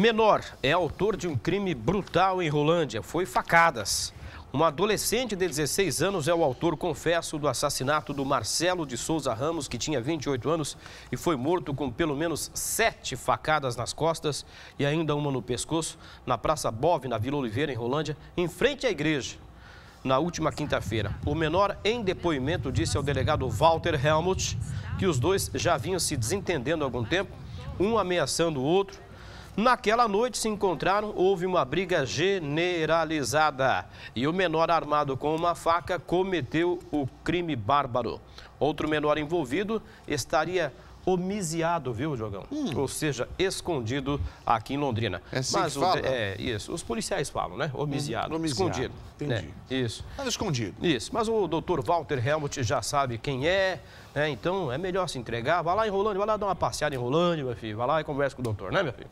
Menor é autor de um crime brutal em Rolândia. Foi facadas. Um adolescente de 16 anos é o autor, confesso, do assassinato do Marcelo de Souza Ramos, que tinha 28 anos e foi morto com pelo menos sete facadas nas costas e ainda uma no pescoço, na Praça Bove, na Vila Oliveira, em Rolândia, em frente à igreja. Na última quinta-feira, o menor, em depoimento, disse ao delegado Walter Helmut que os dois já vinham se desentendendo há algum tempo, um ameaçando o outro Naquela noite se encontraram, houve uma briga generalizada e o menor armado com uma faca cometeu o crime bárbaro. Outro menor envolvido estaria homiciado, viu, Jogão? Hum. Ou seja, escondido aqui em Londrina. É assim Mas que fala? é isso. Os policiais falam, né? Homiciado. Hum, escondido. Entendi. É, isso. Mas escondido. Isso. Mas o doutor Walter Helmut já sabe quem é, né? Então é melhor se entregar. Vai lá em Rolândia, vai lá dar uma passeada em Rolândia, meu filho. Vai lá e conversa com o doutor, né, meu filho?